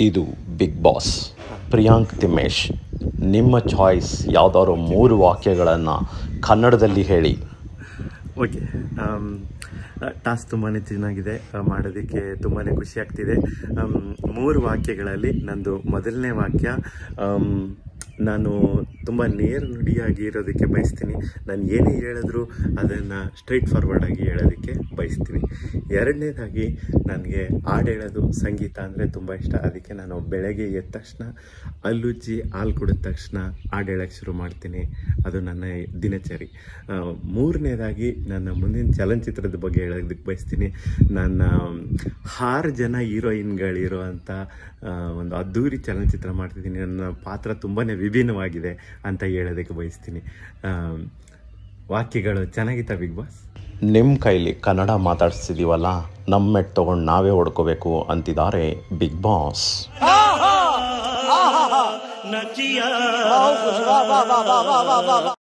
ಇದು big boss Priyank Thimmesh ನಿಮ್ಮ choice ಯಾವುದಾದ್ರು ಮೂರು ವಾಕ್ಯಗಳನ್ನು ಕನ್ನಡದಲ್ಲಿ ಹೇಳಿ. ಓಕೆ ಟಾಸ್ಕ್ ತುಂಬಾ ಚೆನ್ನಾಗಿದೆ ಮಾಡೋದಕ್ಕೆ ತುಂಬಾ ಖುಷಿ ಆಗ್ತಿದೆ. ಮೂರು ವಾಕ್ಯಗಳಲ್ಲಿ ನಂದು ಮೊದಲನೇ ವಾಕ್ಯ ಆಮ್, ನಾನು ತುಂಬ ನೇರ ನುಡಿಯಾಗಿ ಇರೋದಕ್ಕೆ ಬಯಸ್ತೀನಿ. ನಾನು ಏನೇ ಹೇಳಿದ್ರು ಅದನ್ನು ಸ್ಟ್ರೈಟ್ ಫಾರ್ವರ್ಡ್ ಆಗಿ ಹೇಳೋದಕ್ಕೆ ಬಯಸ್ತೀನಿ. ಎರಡನೇದಾಗಿ ನನಗೆ ಹಾಡು ಹೇಳೋದು ಸಂಗೀತ ಅಂದರೆ ತುಂಬ ಇಷ್ಟ. ಅದಕ್ಕೆ ನಾನು ಬೆಳಗ್ಗೆ ಎದ್ದ ತಕ್ಷಣ ಅಲ್ಲುಜ್ಜಿ ಹಾಲು ಕುಡಿದ ತಕ್ಷಣ ಹಾಡು ಹೇಳೋಕ್ಕೆ ಶುರು ಮಾಡ್ತೀನಿ. ಅದು ನನ್ನ ದಿನಚರಿ. ಮೂರನೇದಾಗಿ ನನ್ನ ಮುಂದಿನ ಚಲನಚಿತ್ರದ ಬಗ್ಗೆ ಹೇಳೋದಕ್ಕೆ ಬಯಸ್ತೀನಿ. ನನ್ನ ಆರು ಜನ ಹೀರೋಯಿನ್ಗಳಿರೋ ಅಂಥ ಒಂದು ಅದ್ಧೂರಿ ಚಲನಚಿತ್ರ ಮಾಡ್ತಿದ್ದೀನಿ. ನನ್ನ ಪಾತ್ರ ತುಂಬಾ ವಿಭಿನ್ನವಾಗಿದೆ ಅಂತ ಹೇಳೋದಕ್ಕೆ ಬಯಸ್ತೀನಿ. ವಾಕ್ಯಗಳು ಚೆನ್ನಾಗಿತ್ತ ಬಿಗ್ ಬಾಸ್? ನಿಮ್ಮ ಕೈಲಿ ಕನ್ನಡ ಮಾತಾಡ್ಸಿದೀವಲ್ಲ ನಮ್ಮ ಮೆಟ್ ತೊಗೊಂಡು ನಾವೇ ಹೊಡ್ಕೋಬೇಕು ಅಂತಿದ್ದಾರೆ ಬಿಗ್ ಬಾಸ್.